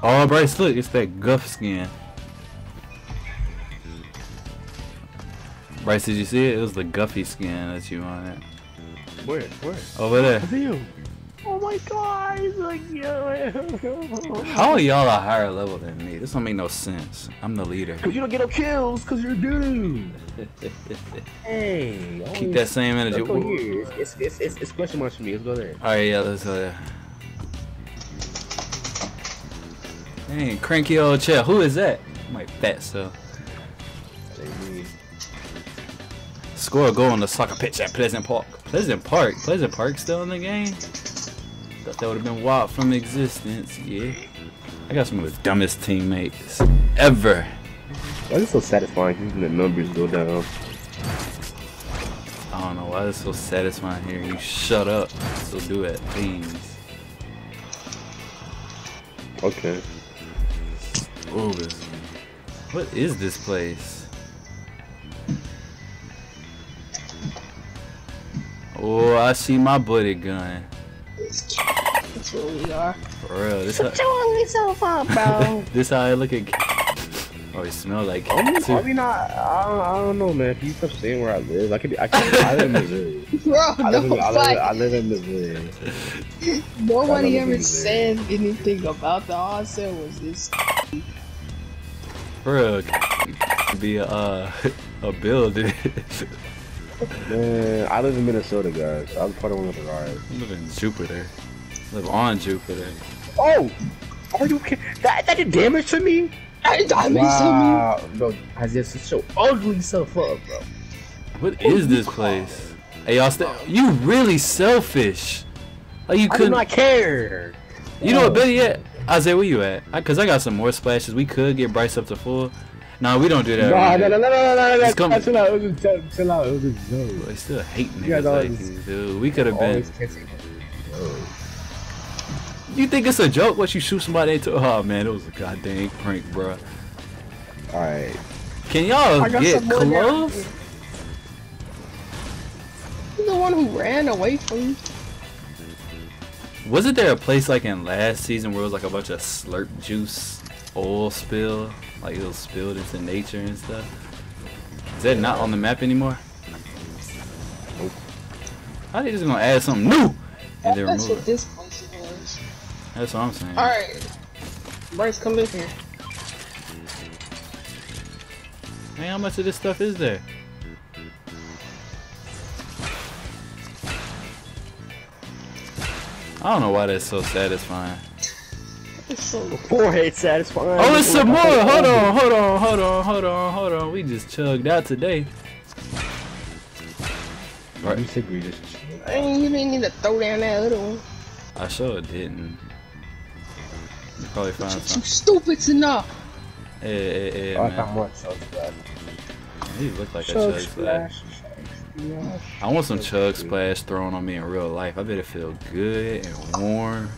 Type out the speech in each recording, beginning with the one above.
Oh, Bryce, look, it's that Guff skin. Bryce, did you see it? It was the Guffy skin that you wanted. Where? Where? Over there. I see you. Oh my god, he's like, yo. How are y'all a higher level than me? This don't make no sense. I'm the leader. Cause you don't get no kills, cause you're a dude. hey, Keep that same energy. Let's go here. It's, it's, it's, it's question marks for me. Let's go there. Alright, yeah, let's go there. Dang, cranky old chair. Who is that? My fat self. Score a goal on the soccer pitch at Pleasant Park. Pleasant Park? Pleasant Park still in the game? Thought that would have been wild from existence. Yeah. I got some of the dumbest teammates ever. Why is it so satisfying seeing the numbers go down? I don't know why it's so satisfying hearing you shut up. So do it, please. Okay. Ooh, this. What is this place? Oh, I see my buddy gun. That's what we are. For real, this Shut your yourself up, bro. this how I look at. Oh, it smell like. I mean, too. I, mean I, I, don't, I don't know, man. If you stop saying where I live, I could, I could, I live in Missouri. bro, I live, in, no I, live. I live in Missouri. Nobody ever live said anything about the all I was this. For real, be a uh, a builder. Man, I live in Minnesota, guys. I was part of one of the guys. I live in Jupiter. Live on Jupiter. Oh! Are you kidding? That, that did damage to me? I died Wow. Bro, I just so ugly self up, bro. What is this place? Hey, y'all, st- you really selfish. Like you I do couldn't. care. You know what, better yet? Isaiah, where you at? I, Cause I got some more splashes. We could get Bryce up to full. Nah, we don't do that. Nah, around no, no, here. no, no, no, no, It's chill out, it was a joke, chill out, it was a joke. They still hate You niggas like always- you, dude. We could have been. Always kissing. You think it's a joke? What you shoot somebody into? Oh man, it was a goddamn prank, bro. Alright. Can y'all get some more now. close? You're the one who ran away from me. Wasn't there a place like in last season where it was like a bunch of slurp juice oil spill? Like it was spilled into nature and stuff? Is that not on the map anymore? Nope. How they just gonna add something new and then remove it? This place was. That's what I'm saying. Alright. Bryce, come in here. Man, how much of this stuff is there? I don't know why that's so satisfying. It's so Forehead satisfying. Oh, it's some more. Hold on, hold on, hold on, hold on, hold on. We just chugged out today. You said we just Dang, you didn't need to throw down that other one. I sure didn't. You probably found Too stupid to know. Hey, hey, hey, I man. found more chug splash. You look like a Chug chug splash. splash. I want some chug splash thrown on me in real life. I bet it feel good and warm.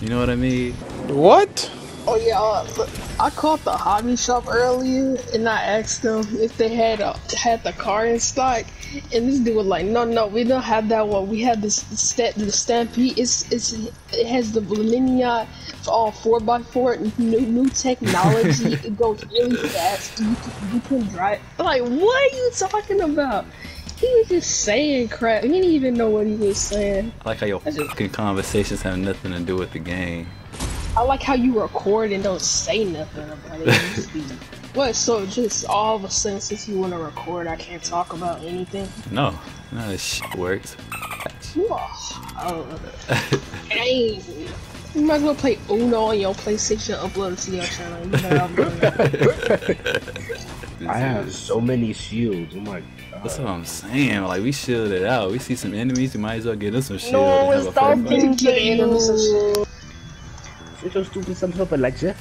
You know what I mean? What? Oh yeah, uh, I called the hobby shop earlier and I asked them if they had uh, had the car in stock, and this dude was like, "No, no, we don't have that one. We have this the Stampede. It's it's it has the Mini all four x four new new technology. it goes really fast. You can, you can drive. I'm like, what are you talking about? He was just saying crap. He didn't even know what he was saying. I like how your fucking conversations have nothing to do with the game. I like how you record and don't say nothing about it. Be- what? So just all of a sudden, since you want to record, I can't talk about anything. No, no, this shit works. Oh, dang. You might as well play Uno on your PlayStation, upload it to your channel. You know I'm doing that. I have so many shields. Oh my That's god. what I'm saying. Like we shielded out. We see some enemies. We might as well get us some shield. No, and have it's a fair not Get into some shit. Shut your stupid self up, Alexa.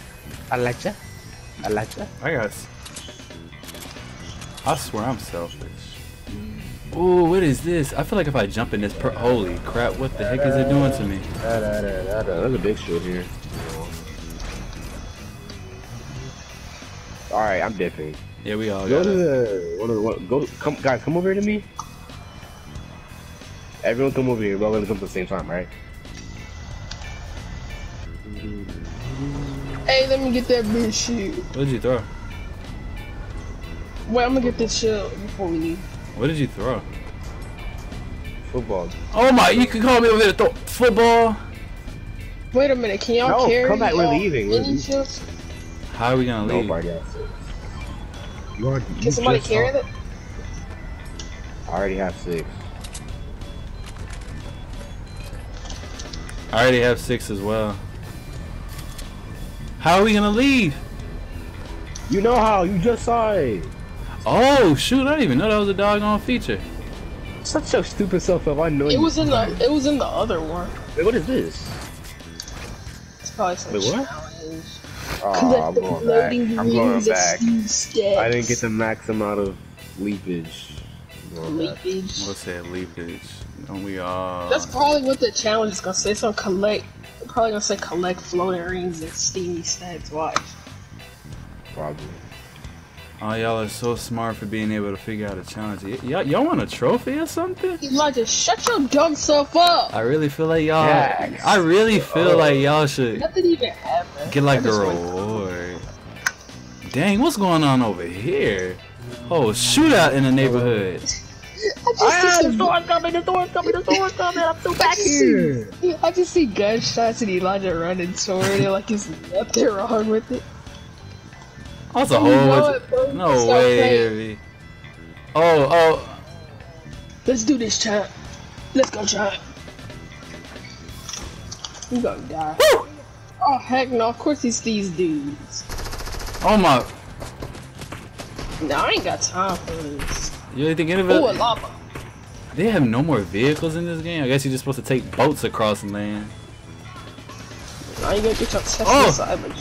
Alexa. Alexa. I guess. I swear I'm selfish. Ooh, what is this? I feel like if I jump in this, per- holy crap! What the heck is it doing to me? There's a big shield here. Alright, I'm dipping. Yeah, we all Go got to it. the one of the one, go come guys come over here to me. Everyone come over here. We're all gonna come at the same time, right? Hey, let me get that bitch shit. What did you throw? Wait, I'm gonna get this shit before we leave. What did you throw? Football. Oh my! You can call me over here to throw football. Wait a minute, can y'all No, carry come back, we're y'all leaving, we're mini leaving. How are we gonna leave? Nobody has six. You already, you Can somebody carry saw- it? I already have six. I already have six as well. How are we gonna leave? You know how? You just saw it. Oh shoot! I didn't even know that was a doggone feature. Such a stupid self up. I know It you. was in the it was in the other one. Wait, what is this? It's probably some Wait, what? challenge. Oh, ah, Collect I'm the going back. floating I'm going rings of back. Steve. I didn't get the max amount of leapage. I'm going back. leakage. What's that leakage? Don't we all? That's probably what the challenge is gonna say. It's gonna collect. Probably gonna say collect floating rings and Steamy Stacks. wife. Probably. Oh, y'all are so smart for being able to figure out a challenge. Y'all, y'all want a trophy or something? Elijah, shut your dumb self up. I really feel like y'all. Jax. I really feel like y'all should Nothing even happened. get like a the reward. Dang, what's going on over here? Oh, shootout in the neighborhood. I just see the some door's coming, the door's coming, the door's coming. I'm still back just here. see, I just see gunshots and Elijah running toward it like there's nothing wrong with it. That's a Oh, whole bunch. it, bro. No way, okay. Oh, oh. Let's do this, champ. Let's go, champ. You gonna die. Woo! Oh heck no! Of course it's these dudes. Oh my. No, I ain't got time for this. You really think any of Oh, a it? lava. They have no more vehicles in this game? I guess you're just supposed to take boats across the land. Now you gonna get your Tesla Oh. cyber.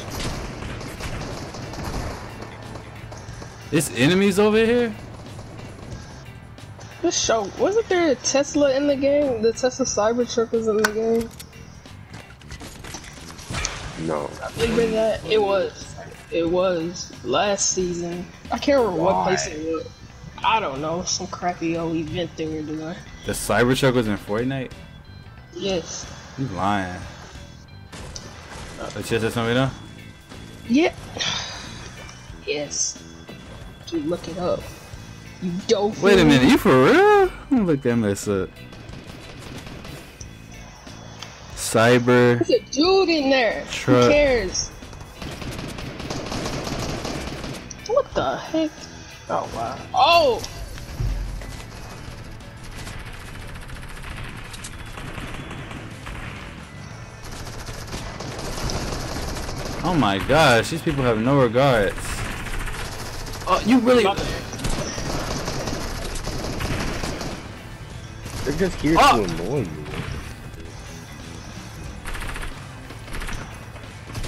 It's enemies over here? This show wasn't there a Tesla in the game? The Tesla Cybertruck was in the game. No. I remember that? It was. It was last season. I can't remember what place it was. I don't know. Some crappy old event they were doing. The Cybertruck was in Fortnite? Yes. You lying. Let's just have somebody know? Yeah. Yes. Dude, look it up. You dope. Wait a minute, you for real? I'm gonna look that mess up. Cyber. There's a dude in there. Truck. Who cares? What the heck? Oh wow. Oh! Oh my gosh, these people have no regards. Oh, you really. They're just here Ah! to annoy you.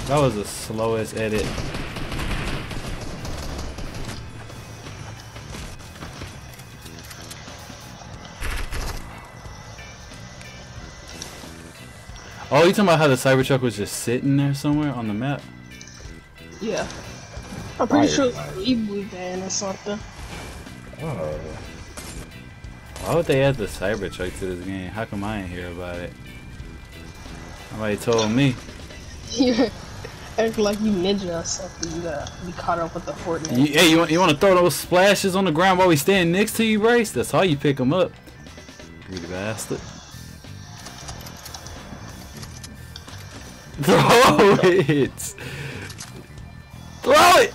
That was the slowest edit. Oh, you talking about how the Cybertruck was just sitting there somewhere on the map? Yeah. I'm pretty Fire sure it's fire. reboot or something. Oh. Why would they add the Cybertruck to this game? How come I ain't hear about it? Nobody told me. You act like you ninja or something. You gotta be caught up with the Fortnite. You, hey, you want you want to throw those splashes on the ground while we stand next to you, Bryce? That's how you pick them up. Greedy bastard. Throw it. Throw it.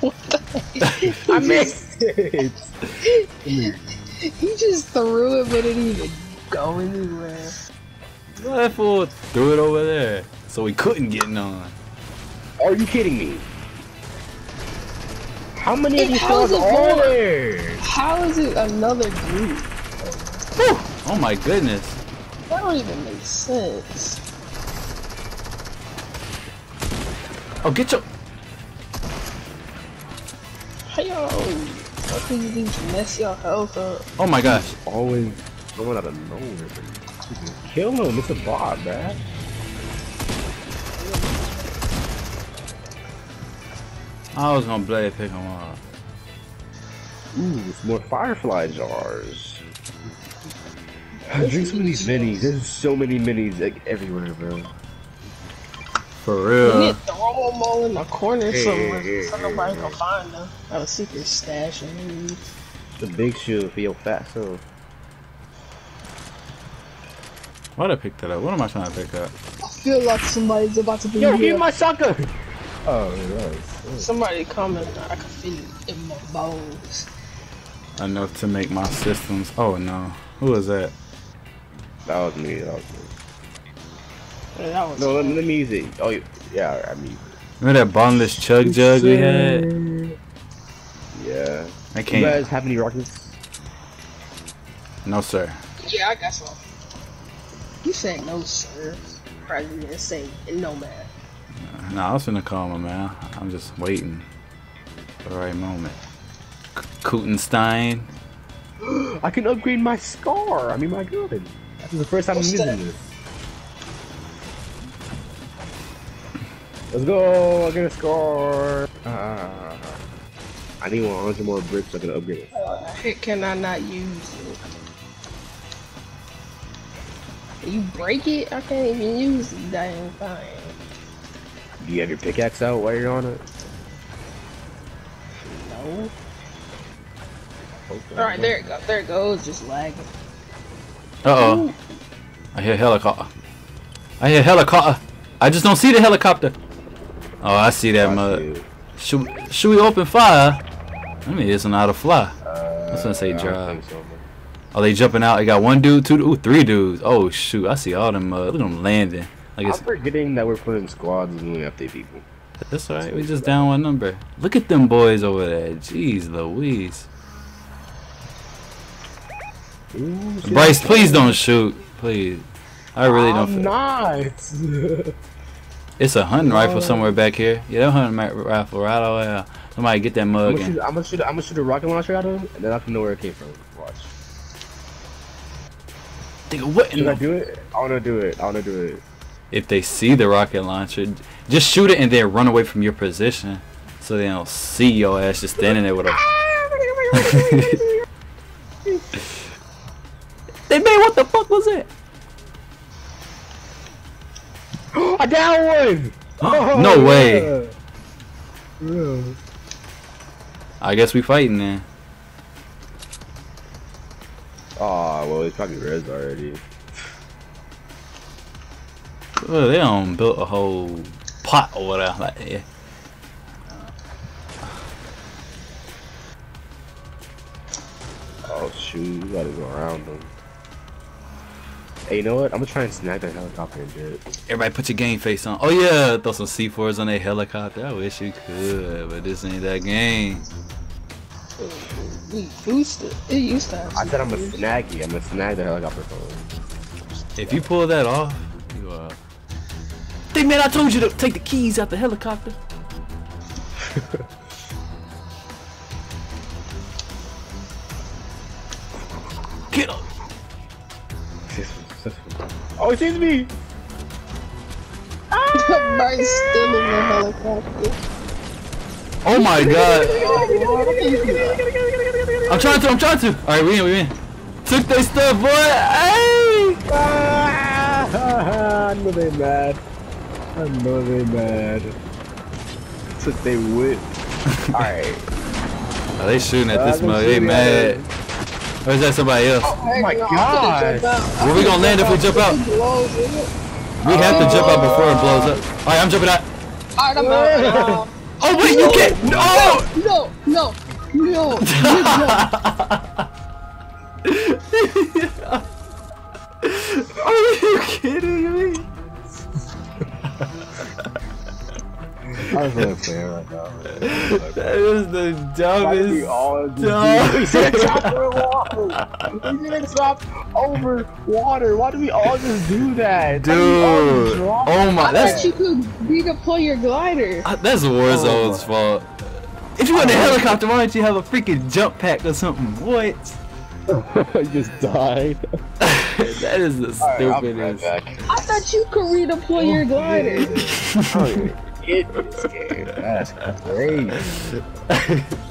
what the heck? I missed it. He just threw it, but it didn't even go anywhere. That fool threw it over there, so we couldn't get none. Are you kidding me? How many Hey, of these how is stars it are there? How is it another group? Whew. Oh my goodness. That don't even make sense. Oh, get your. How y'all? How can you just mess your health up? Oh my gosh. Always going out of nowhere. Kill him, it's a bot, bruh. I was gonna blade pick him up. Ooh, it's more firefly jars. I drink some of these minis. There's so many minis like everywhere, bro. For You real. need to throw them all in the corner Hey, somewhere hey, so hey, nobody hey. can find them. I have a secret stash in these. The big shoe for your fat self. Why'd I pick that up? What am I trying to pick up? I feel like somebody's about to be Yo, here. give my sucker! Oh, nice. Somebody coming. I can feel it in my bones. Enough to make my systems. Oh no. Who is that? That was me. That was me. Yeah, that was No, let, let me use it. Oh, yeah, I mean, Remember that bottomless chug jug we had? yeah. I can't. You guys have any rockets? No sir. Yeah, I got some. You said no, sir. Probably didn't say no, man. Nah, I was finna call my man. I'm just waiting for the right moment. K- Kutenstein. I can upgrade my scar. I mean, my gun. This is the first time I'm using this. Let's go. I get a scar. Ah. I need 100 more bricks so I can upgrade it. Uh, heck can I not use it? You break it? I can't even use the dang thing. Do you have your pickaxe out while you're on it? No. Okay. Alright, there it goes. There it goes. Just lagging. Uh oh. I hear helicopter. I hear helicopter. I just don't see the helicopter. Oh, I see that I mud. Should, should we open fire? I mean, it's not a fly. Uh, was gonna say I drive. think so, man. Are they jumping out? They got one dude, two, ooh, three dudes. Oh shoot, I see all them. Uh, look at them landing. Like I'm forgetting that we're putting squads and doing update people. that's alright. We just down one number. Look at them boys over there. Jeez, Louise. Ooh. Bryce, please don't shoot, please. I really don't. I'm feel- not. It's a hunting rifle somewhere back here. Yeah, that hunting ri- rifle right away. Uh, somebody get that I'm mug. gonna, shoot, I'm gonna shoot. I'm gonna shoot a rocket launcher at him, and then I can know where it came from. Watch. Nigga, what in Should I do it? I wanna do it. I wanna do it. if they see the rocket launcher, just shoot it and then run away from your position so they don't see your ass just standing there with a. made what the fuck was it? I down one. Oh, no way. yeah. I guess we fighting then. Aw, well, he's probably res already. Well, they don't built a whole pot or whatever. Like, yeah. Oh shoot, you gotta go around them. Hey, you know what? I'm gonna try and snag that helicopter and do it. Everybody put your game face on. Oh yeah, throw some C4s on that helicopter. I wish you could, but this ain't that game. We used to. It used to. I said I'm a CPUs. snaggy. I'm gonna snag the helicopter phone. If you pull that off, you uh. Think man, I told you to take the keys out the helicopter. oh, it sees me. Bryce still in the helicopter. Oh my god. I'm trying to, I'm trying to. Alright, we in, we in. Took their stuff, boy. Hey! Ah, I know they mad. I know they mad. Took they whip. Alright. Oh, they shooting at Uh, this they're mug. They shooting mad. At. Or is that somebody else? Oh my gosh. Where we gonna land if we jump out? We have to jump out before it blows up. Alright, I'm jumping out. Alright, I'm out. Oh wait, you can't. No! Oh! No, no, no. Are I'm gonna right now. That is the Why do we dumbest. dumb- do- We said drop over water. We didn't drop over water. Why do we all just do that? Why do we all just Dude. Oh my, I thought that's you could redeploy your glider. uh, that's Warzone's fault. If you in a helicopter, why don't you have a freaking jump pack or something? What? I just died. that is the stupidest. I thought you could redeploy your glider. Get this game. That's crazy.